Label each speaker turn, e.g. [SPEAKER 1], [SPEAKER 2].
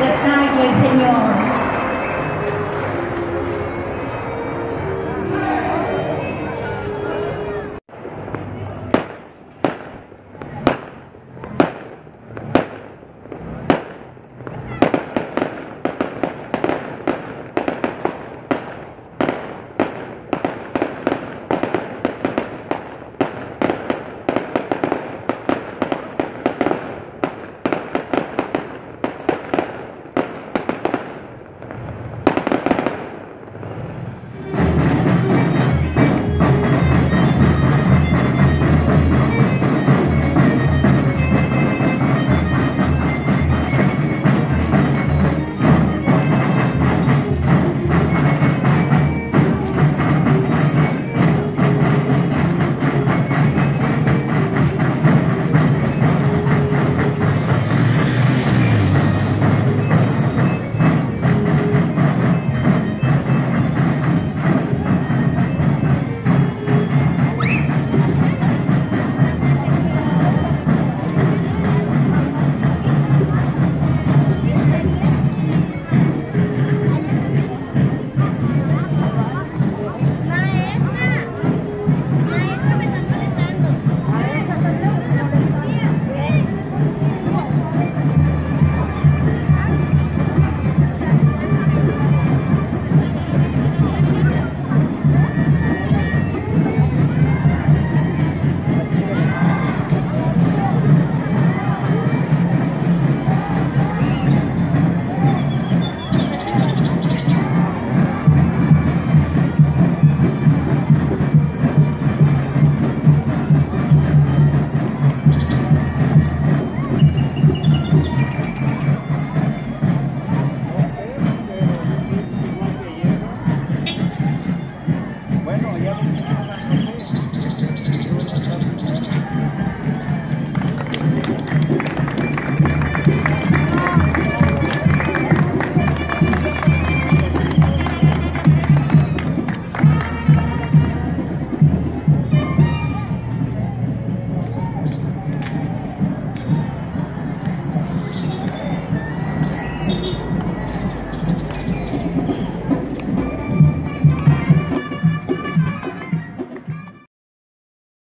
[SPEAKER 1] detalles, Señor.